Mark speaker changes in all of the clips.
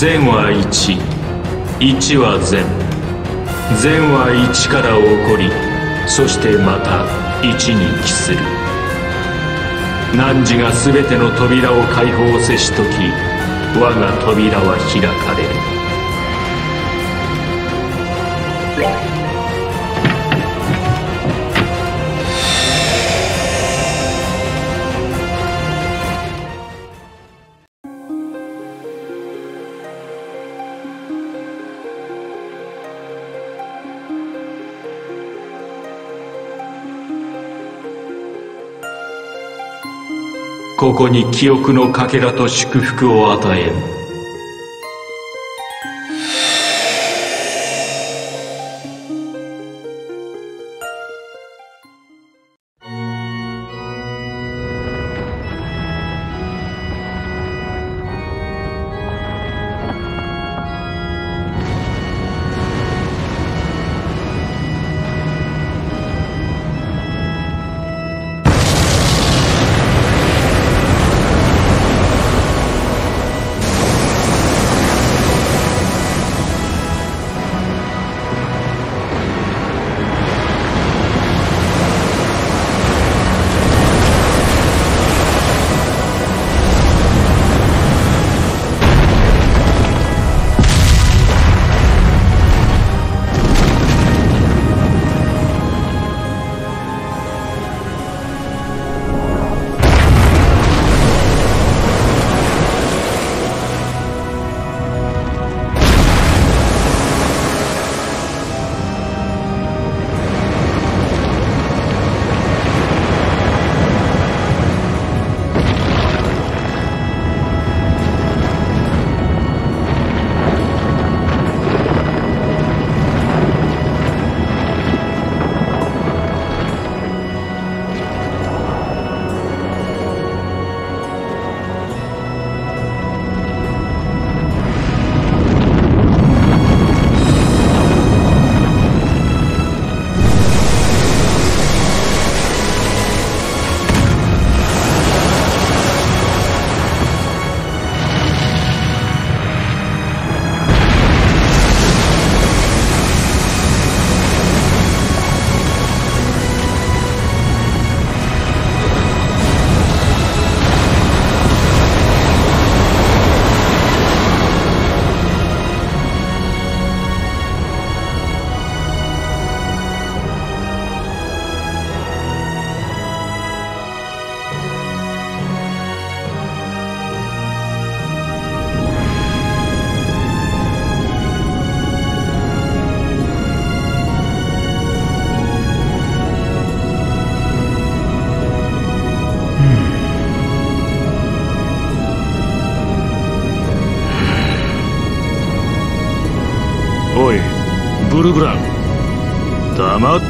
Speaker 1: 善は一一は善。善は一から起こりそしてまた一に帰する。汝が全ての扉を開放せし時我が扉は開かれる。ここに記憶のかけらと祝福を与え
Speaker 2: る。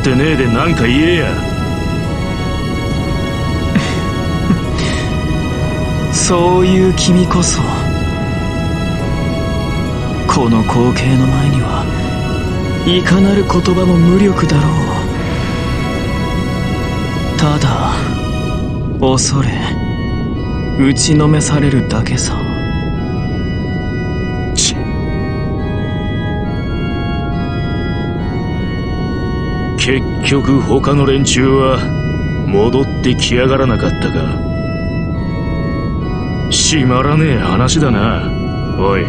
Speaker 2: ってねえで何か言えや。
Speaker 3: そういう君こそこの光景の前にはいかなる言葉も無力だろう。ただ恐れ打ちのめされるだけさ。
Speaker 2: 結局他の連中は戻ってきやがらなかったか。しまらねえ話だなおい。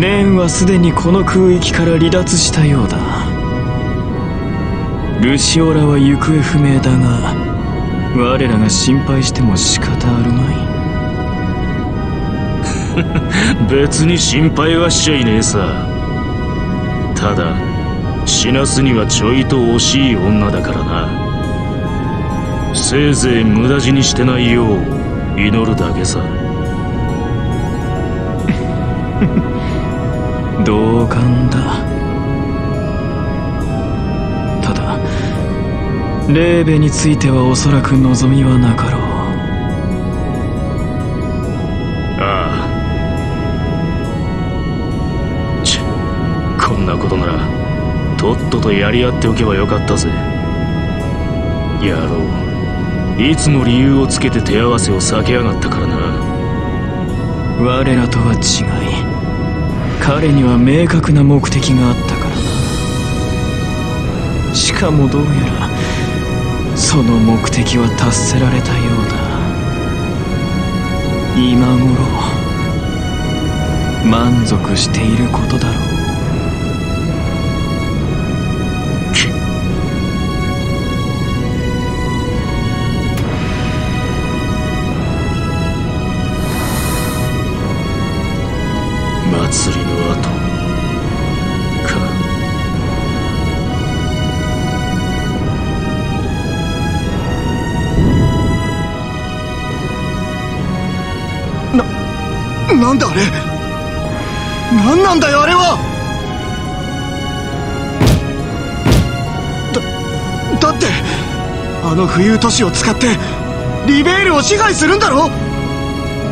Speaker 3: レンはすでにこの空域から離脱したようだ。ルシオラは行方不明だが我らが心配しても仕方あるま
Speaker 2: い。別に心配はしちゃいねえさ。ただ死なすにはちょいと惜しい女だからな。せいぜい無駄死にしてないよう祈るだけさ。
Speaker 3: 同感だ。ただレーベについてはおそらく望みはなかろう
Speaker 2: とっととやり合っておけばよかったぜ。野郎いつも理由をつけて手合わせを避けやがったからな。
Speaker 3: 我らとは違い彼には明確な目的があったからな。しかもどうやらその目的は達せられたようだ。今頃満足していることだろう。
Speaker 4: 祭りの後。か。
Speaker 5: な、なんだあれ？何なんだよあれは？だ、だってあの浮遊都市を使ってリベールを支配するんだろ？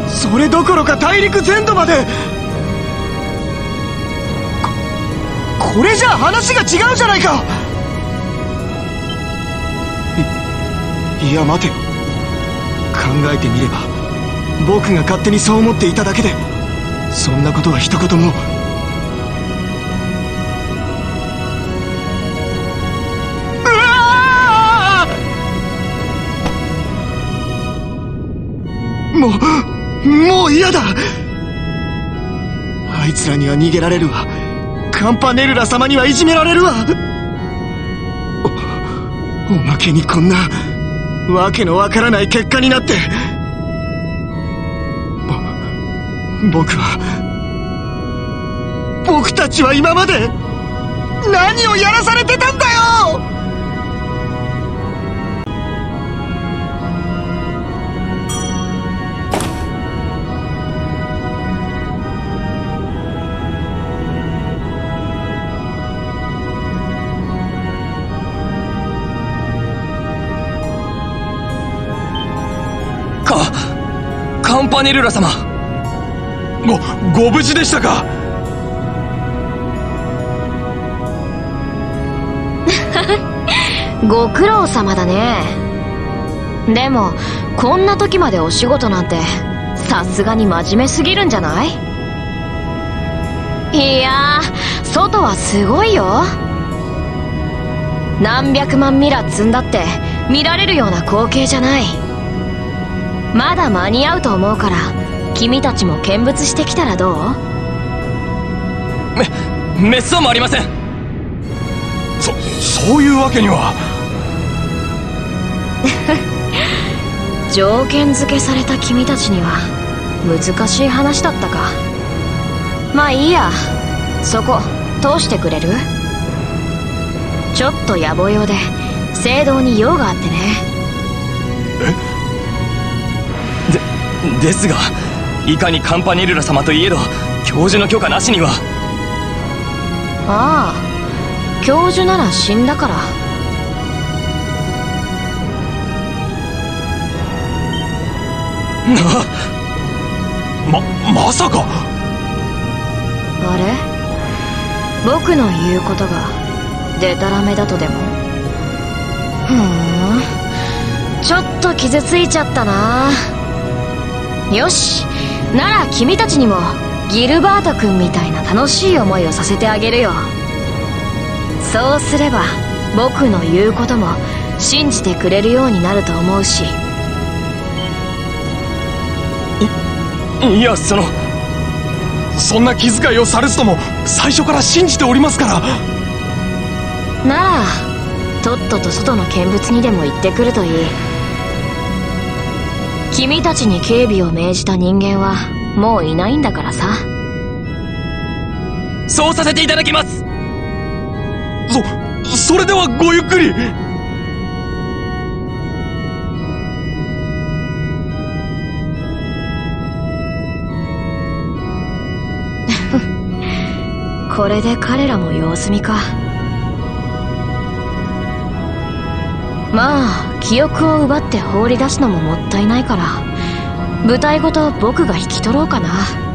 Speaker 5: それどころか大陸全土までこれじゃ話が違うじゃないか。いや待てよ。考えてみれば僕が勝手にそう思っていただけでそんなことは一言も。もうもう嫌だ。あいつらには逃げられるわ。カンパネルラ様にはいじめられるわ。おおまけにこんなわけのわからない結果になって。ぼ僕は僕たちは今まで何をやらされてたんだよ！
Speaker 6: か？カンパネルラ様。
Speaker 7: ごご無事でしたか？
Speaker 8: ご苦労様だね。でもこんな時までお仕事なんてさすがに真面目すぎるんじゃない？いや外はすごいよ。何百万ミラ積んだって見られるような光景じゃない。まだ間に合うと思うから君たちも見物してきたらどう？
Speaker 6: めめっそうもありません。
Speaker 7: そそういうわけには。
Speaker 8: 条件付けされた君たちには難しい話だったか。まあいいや。そこ通してくれる？ちょっと野暮用で聖堂に用があってね。
Speaker 6: でですがいかにカンパネルラ様といえど教授の許可なしには。
Speaker 8: ああ教授なら死んだから。
Speaker 6: な
Speaker 7: ままさか。
Speaker 8: あれ？僕の言うことがデタラメだとでも？ふーんちょっと傷ついちゃったなよし。なら君たちにもギルバート君みたいな楽しい思いをさせてあげるよ。そうすれば僕の言うことも信じてくれるようになると思うし。
Speaker 6: いやその
Speaker 7: そんな気遣いをされずとも最初から信じておりますから。
Speaker 8: ならとっとと外の見物にでも行ってくるといい君たちに警備を命じた人間はもういないんだからさ。
Speaker 6: そうさせていただきます。
Speaker 7: そそれではごゆっくり。
Speaker 8: これで彼らも様子見かまあ記憶を奪って放り出すのももったいないから。舞台ごと僕が引き取ろうかな。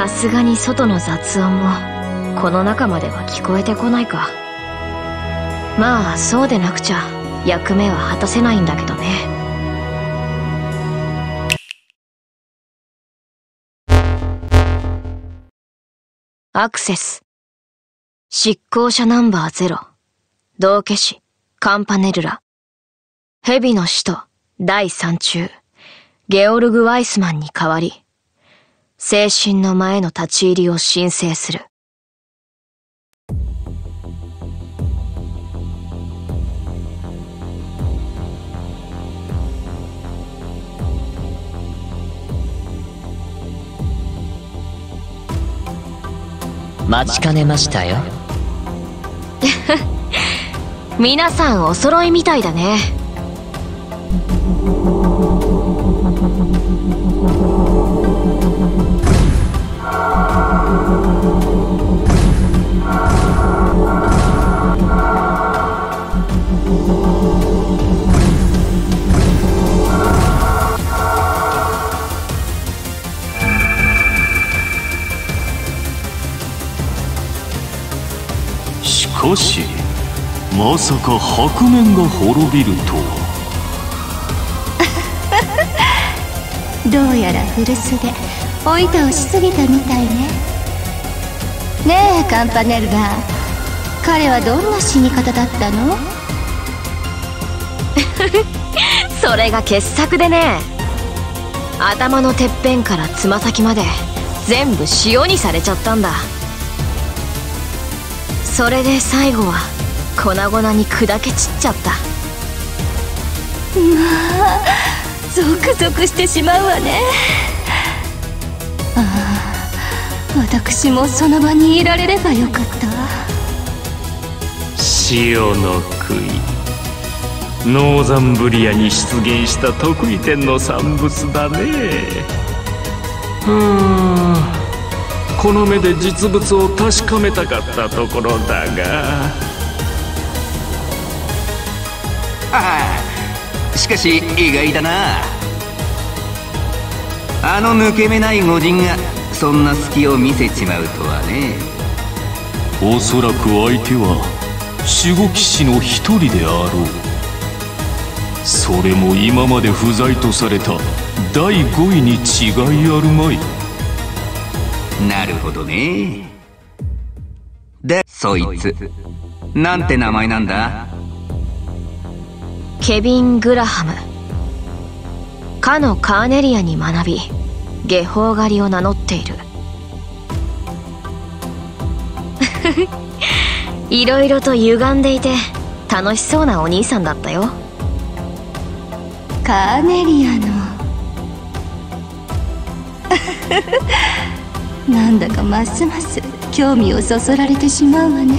Speaker 8: さすがに外の雑音もこの中までは聞こえてこないか。まあそうでなくちゃ役目は果たせないんだけどね。アクセス。執行者ナンバーゼロ。道化師。カンパネルラ蛇の使徒。第三中。ゲオルグ・ワイスマンに代わり。精神の前の立ち入りを申請する。
Speaker 9: 待ちかねましたよ。
Speaker 8: 皆さんお揃いみたいだね
Speaker 4: しかしまさか白面が滅びるとは。
Speaker 10: どうやら古巣でおいたをしすぎたみたいね。ねえカンパネルラ彼はどんな死に方だったの？
Speaker 8: それが傑作でね。頭のてっぺんからつま先まで全部塩にされちゃったんだそれで最後は粉々に砕け散っちゃった。
Speaker 10: まあゾクゾクしてしまうわね。ああ私もその場にいられればよかった。わ
Speaker 2: 塩の杭。ノーザンブリアに出現した得意点の産物だね。うーんこの目で実物を確かめたかったところだが。
Speaker 11: ああしかし意外だな。あの抜け目ない御人がそんな隙を見せちまうとはね。
Speaker 4: おそらく相手は守護騎士の一人であろう。それも今まで不在とされた第5位に違いあるまい
Speaker 11: なるほどね。でそいつ。なんて名前なんだ？
Speaker 8: ケビン・グラハム。かのカーネリアに学び下法狩りを名乗っている。いろいろと歪んでいて楽しそうなお兄さんだったよ。
Speaker 10: カーネリアの なんだかますます興味をそそられてしまうわね。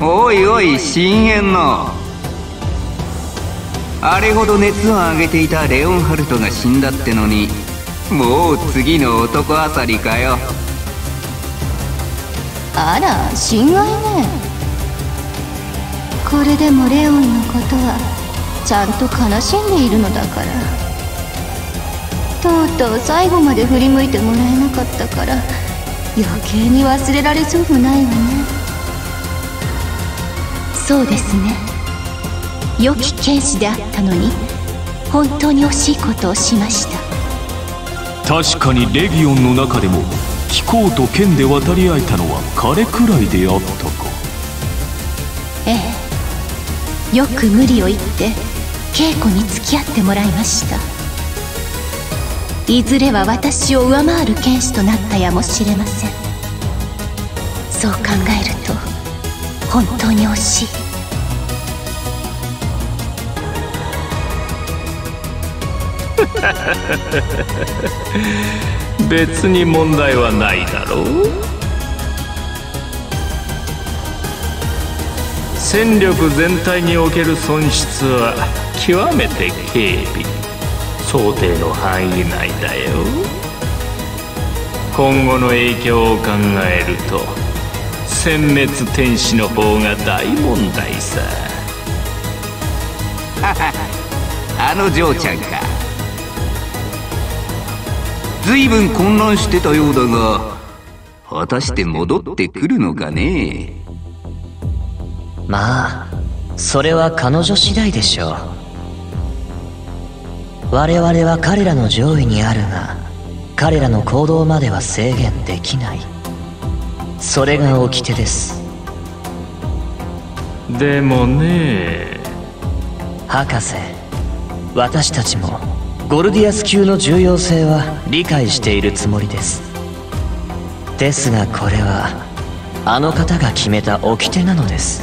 Speaker 11: おいおい深淵の。あれほど熱を上げていたレオンハルトが死んだってのにもう次の男あさりかよ。
Speaker 10: あら心外ね。これでもレオンのことはちゃんと悲しんでいるのだからとうとう最後まで振り向いてもらえなかったから余計に忘れられそうもないわね。そうですね。良き剣士であったのに本当に惜しいことをしました。
Speaker 4: 確かにレギオンの中でも貴公と剣で渡り合えたのは彼くらいであったか。
Speaker 10: ええ。よく無理を言って稽古に付き合ってもらいましたいずれは私を上回る剣士となったやもしれません。そう考えると本当に惜しい。
Speaker 2: 別に問題はないだろう。戦力全体における損失は極めて軽微。想定の範囲内だよ。今後の影響を考えると殲滅天使の方が大問題さ。
Speaker 11: あの嬢ちゃんか。随分混乱してたようだが果たして戻ってくるのかね？
Speaker 9: まあそれは彼女次第でしょう我々は彼らの上位にあるが彼らの行動までは制限できない。それが掟です。
Speaker 2: でもね。
Speaker 9: 博士私たちもゴルディアス級の重要性は理解しているつもりです。ですがこれはあの方が決めた掟なのです。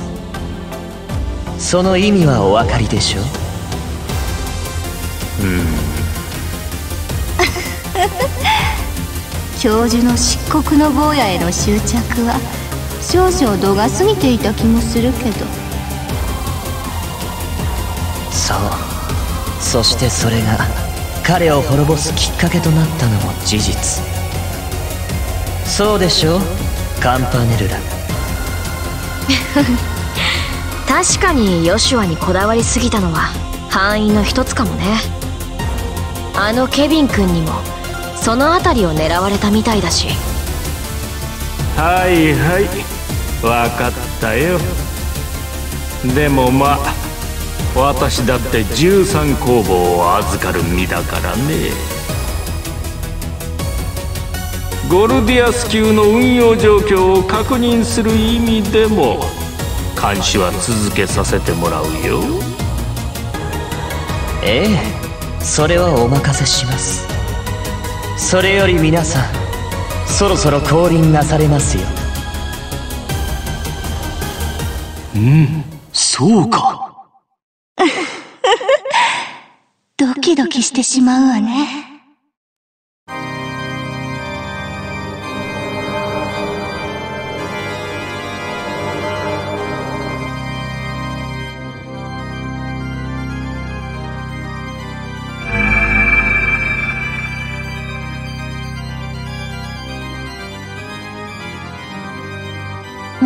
Speaker 9: その意味はお分かりでしょう？
Speaker 12: 教授の漆黒の坊やへの執着は少々度が過ぎていた気もするけど。
Speaker 9: そう。そしてそれが彼を滅ぼすきっかけとなったのも事実。そうでしょうカンパネルラ
Speaker 8: 確かにヨシュアにこだわりすぎたのは敗因の一つかもねあのケビン君にもその辺りを狙われたみたいだし。
Speaker 2: はいはい。分かったよ。でもまあ私だって13工房を預かる身だからね。ゴルディアス級の運用状況を確認する意味でも監視は続けさせてもらうよ。
Speaker 9: ええそれはお任せします。それより皆さんそろそろ降臨なされますよ。
Speaker 4: うんそうか。
Speaker 12: ドキドキしてしまうわね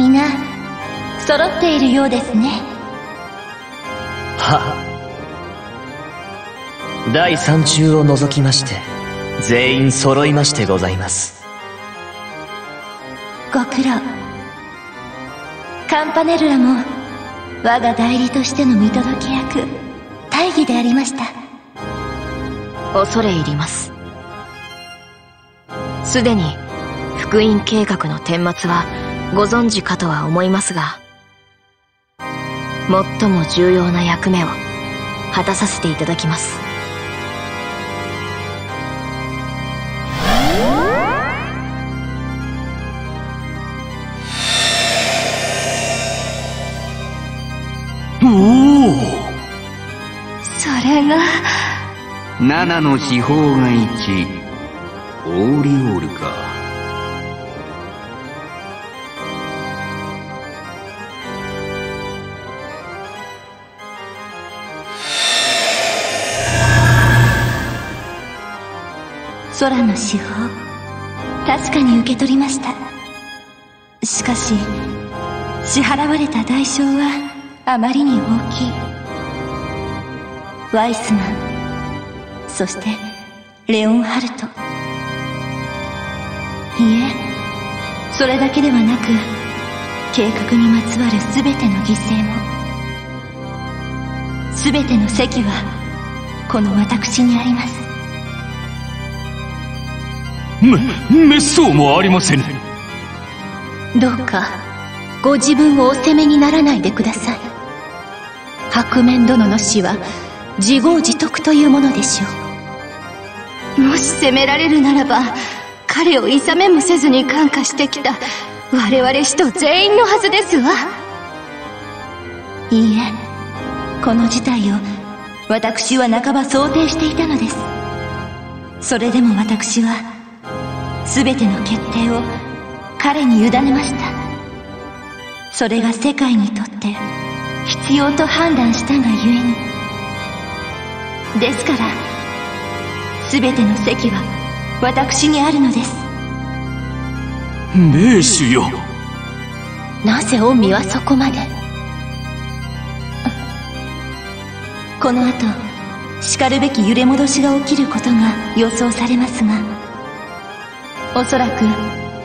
Speaker 12: 皆揃っているようですね。
Speaker 9: は第三中を除きまして全員揃いましてございます。
Speaker 12: ご苦労。カンパネルラも我が代理としての見届け役大義でありました。
Speaker 8: 恐れ入ります。すでに福音計画の顛末はご存知かとは思いますが最も重要な役目を果たさせていただきます。
Speaker 4: おお。
Speaker 12: それが
Speaker 11: 7の四方が1オーリオールか
Speaker 12: 空の司法確かに受け取りました。しかし支払われた代償はあまりに大きい。ワイスマンそしてレオンハルト。いえそれだけではなく計画にまつわる全ての犠牲も。全ての席はこの私にあります。
Speaker 4: め滅相もありません。
Speaker 12: どうかご自分をお責めにならないでください。白面殿の死は自業自得というものでしょう。もし責められるならば彼をいさめもせずに感化してきた我々使徒全員のはずですわ。いいえこの事態を私は半ば想定していたのです。それでも私は全ての決定を彼に委ねました。それが世界にとって必要と判断したがゆえに。ですから全ての席は私にあるのです。
Speaker 4: 名手よ。
Speaker 12: なぜ御身はそこまで？この後しかるべき揺れ戻しが起きることが予想されますがおそらく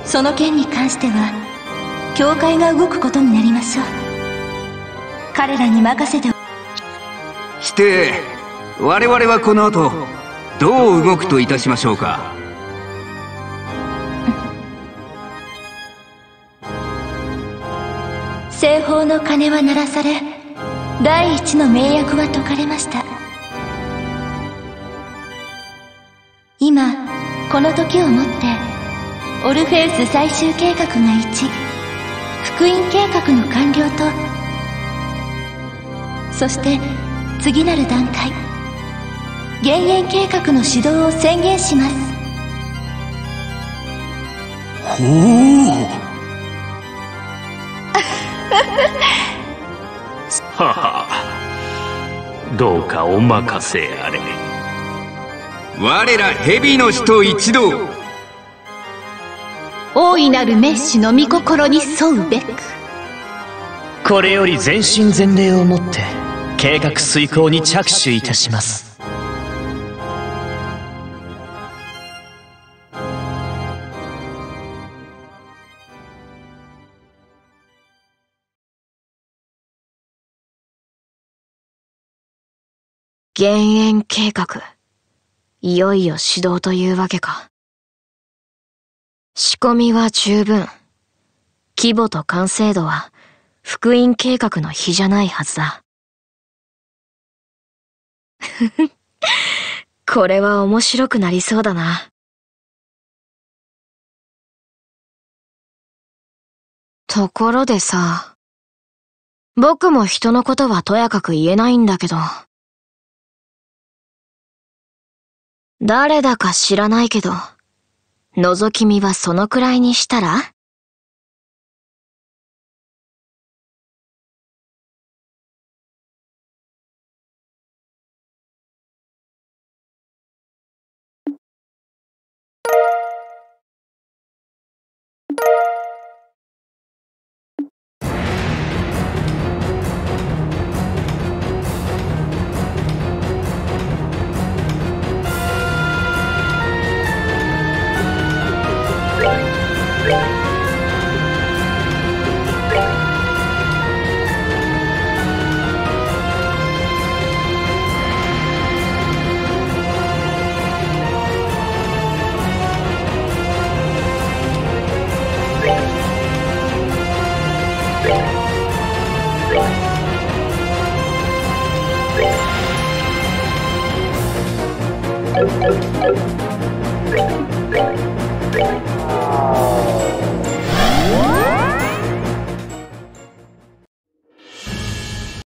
Speaker 12: その件に関しては教会が動くことになりましょう。彼らに任せて
Speaker 11: して我々はこの後どう動くといたしましょうか？
Speaker 12: 西方の鐘は鳴らされ第一の名役は解かれました。今この時をもってオルフェウス最終計画が1福音計画の完了と。そして次なる段階。減塩計画の始動を宣言します。
Speaker 4: ほう。
Speaker 2: は はどうかお任せあれ。
Speaker 11: 我ら蛇の使徒一同
Speaker 13: 大いなるメッシュの御心に沿うべく
Speaker 9: これより全身全霊をもって計画遂行に着手いたします
Speaker 8: 減塩計画。いよいよ始動というわけか。仕込みは十分。規模と完成度は福音計画の比じゃないはずだ。これは面白くなりそうだな。ところでさ、僕も人のことはとやかく言えないんだけど。誰だか知らないけど、覗き見はそのくらいにしたら？